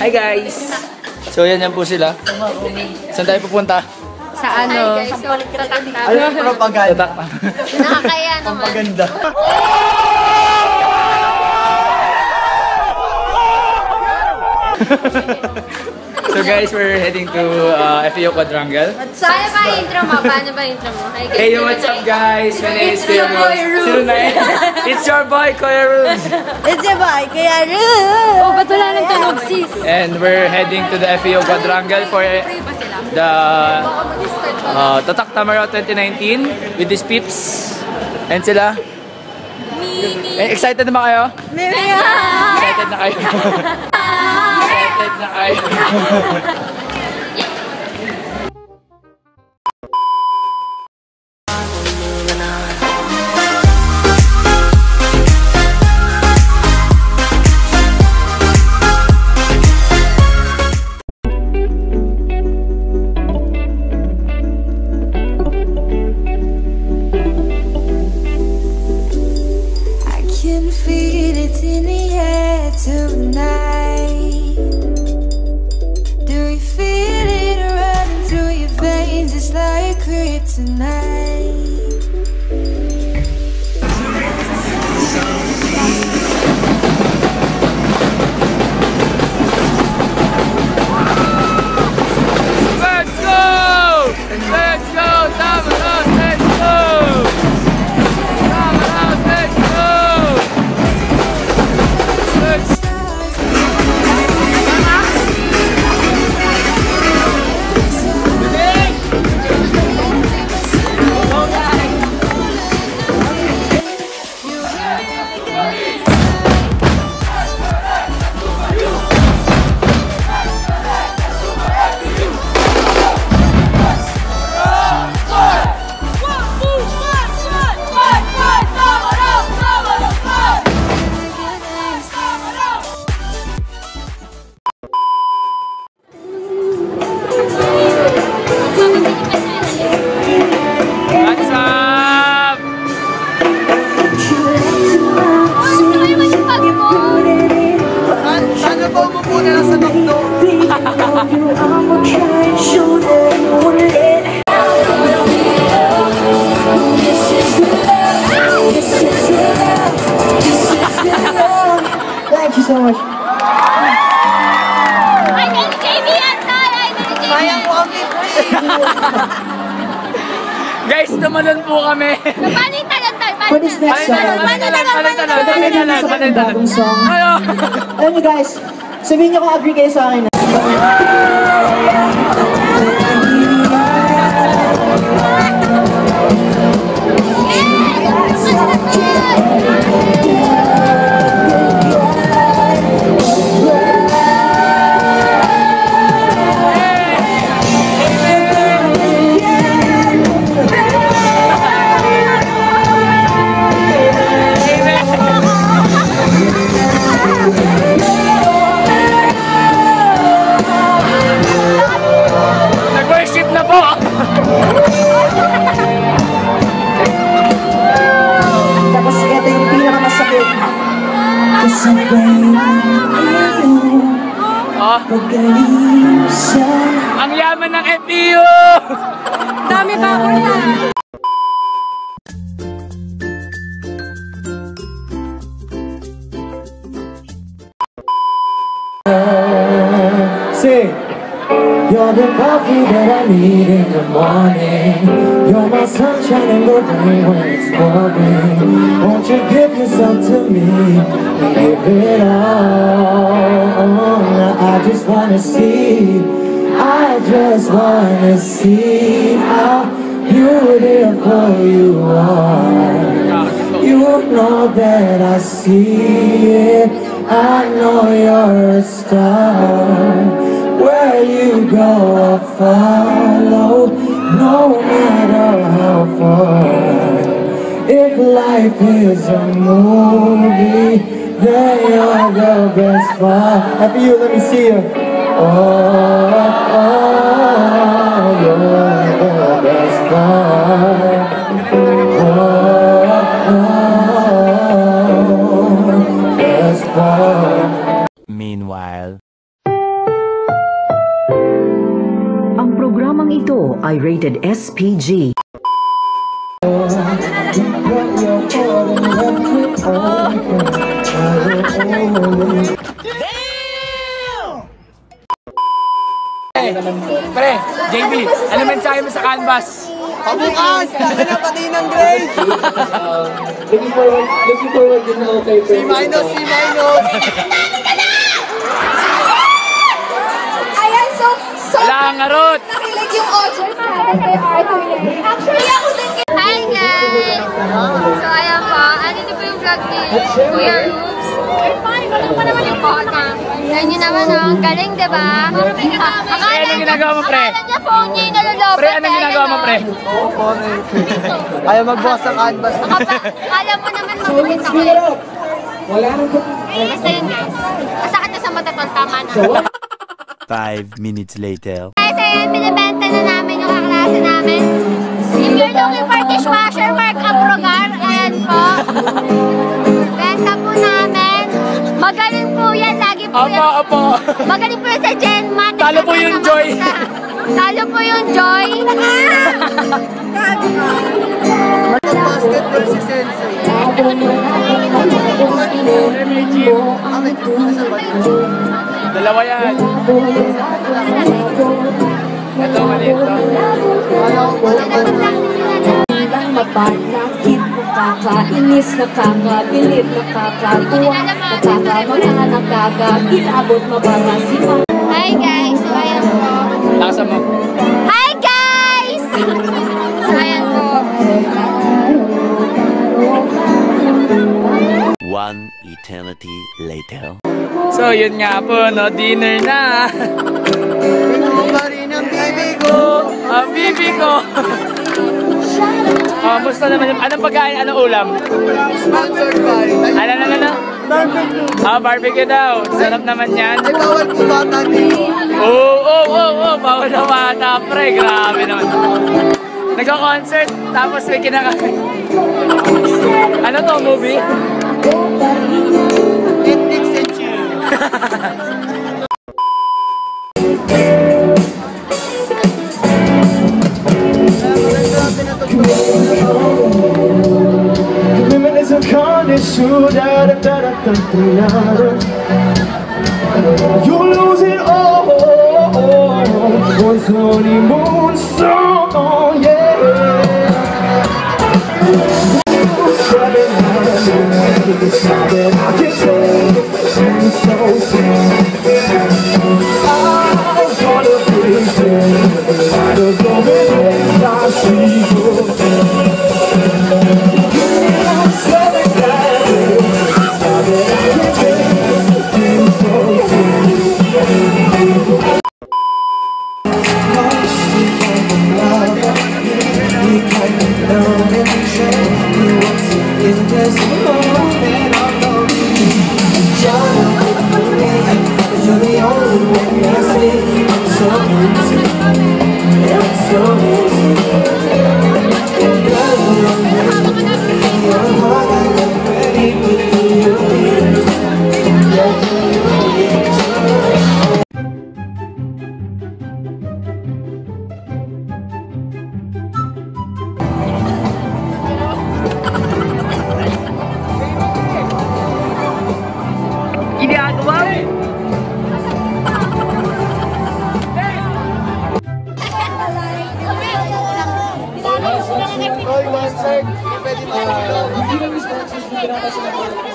Hi guys! So yan yan po sila. Saan tayo pupunta? Sa ano? Sa tatakta. Ano yung propaganda? Nakakaya naman. Propaganda. So guys, we're heading to uh, FEO Quadrangle. Paano ba intro mo? Paano ba intro mo? Hi, guys. Hey, what's up guys? My name is It's your boy, na yan? It's your boy, Kuya Ruz. It's a boy, kaya Oh, ba't wala nang tunog, sis? And we're heading to the FEO Quadrangle for the uh, Tatak Tamaraw 2019 with these peeps. And sila. Eh, excited na ba kayo? Na kayo? excited na kayo? I can feel it in the air tonight. tonight. Tumalon po kami. For this next song, Panitalan, panitalan, panitalan, panitalan. bagong song. Ayo! Alam niyo guys, sabihin niyo kung agree kayo sa akin. Ang yaman ng FPU! Dami ba ako na? Sing. You're the coffee that I need in the morning. You're my sunshine in the rain when it's pouring. Won't you give yourself to me and give it all? I just wanna see. I just wanna see how beautiful you are. You know that I see it. I know you're a star. Where you go, I'll follow. No matter how far. If life is a movie, yeah, you are the best part. Happy you, let me see you. Oh, oh, you're the best part. Oh, oh, best part. Meanwhile, Ang programang ito ay rated SPG. Pre, JB, ano mensahe mo sa canvas? Pabukas! Dami na pati ng grade! Looking forward, looking forward din ako kay C minus, C minus! Ayan, so, so, Wala ngarot! nakilig yung audio para kay Arthur. Actually, ako din Hi guys! So ayan po, vlog ni Kuya Roops. Ano pa naman yung phone na? Yan yun naman oh, ang galing diba? Akala Pre, anong ginagawa mo, pre? Akala niya phone niya yung nalulobot. Pre, anong ginagawa mo, pre? Oo, pare. Ayaw magbukas ng canvas. Akala mo naman mabait ako eh. Basta yun guys. Masakit na sa mata tol, tama na. Five minutes later. Guys, ayan, binibenta na namin yung kaklase namin. If you're looking for dishwasher, Mark Abrogar, ayan po. Yan, lagi po Opo, yan. opo. Magaling po yan sa Genmat. Talo po yung Joy. Talo po yung Joy. Basketball si Sensei. Dalawa yan. Ito, maliit to. Lang mapanakit, nakakainis, nakakabilib, nakakatuwa, nakakamangha, nakakakilabot, mabarasipa. Hi guys, so ayan po. Lakasan mo. Hi guys! So ayan po. One eternity later. So, yun nga po, no? Dinner na. Pinuho pa rin ang bibi ko. Ang bibi ko. Oh, musta naman yung... Anong pagkain? Anong ulam? Sponsored by... Ano, ano, ano? Barbecue. Ah, barbecue daw. Sarap naman yan. Ay, bawal po bata dito. Oo, oo, oo. Bawal na bata, pre. Grabe naman. Nagka-concert, tapos may kinakain. Ano to, movie? Netflix and chill. 수다를 따랐던 그날은 You're losing all 원손이 문서 oh yeah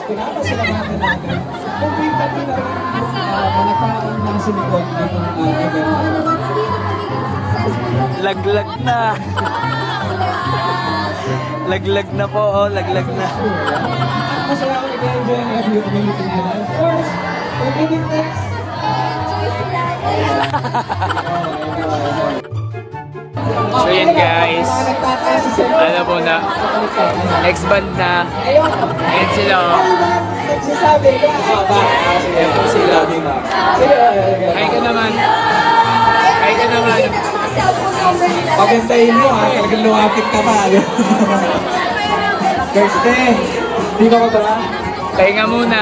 Laglag na. Laglag na po, oh. Laglag na. Masaya ako nag-enjoy ng every community nila. Of course, community next. So yun guys. Ano po na. Next band na. Ayan sila, oh. Ayan po sila. Ay ka naman. Ay ka naman. Pagantayin mo ha, talagang lumapit ka pa. Kirsten, di ka ba ba? Pahinga muna.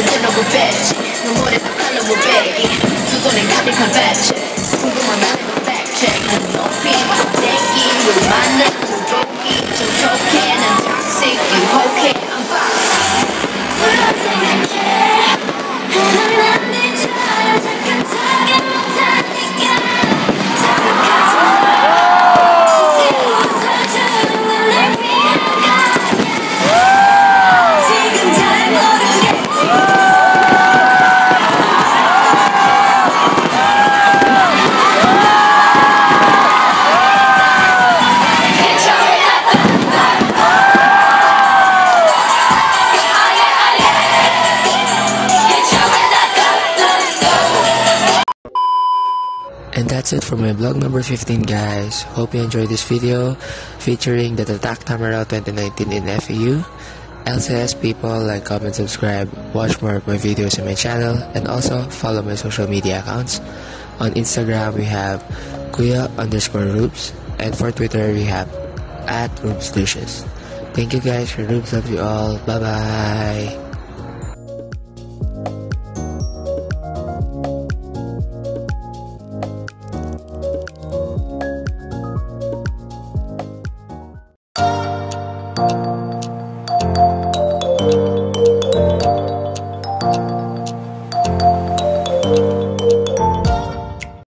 원해서 들어고 뺐지 눈물에서 칼로고 빼기 두 손에 가득한 팩트 궁금한 나는 팩트 높이 내기 우리 만나 두고기 좀 좋게 난 toxic 유혹해 I'm fine For my vlog number 15 guys. Hope you enjoyed this video featuring the Tatak Tamara 2019 in FEU. LCS people like, comment, subscribe, watch more of my videos on my channel, and also follow my social media accounts. On Instagram we have Kuya underscore Rubes, and for Twitter we have at Rubes Thank you guys for Rubes, love you all, bye bye.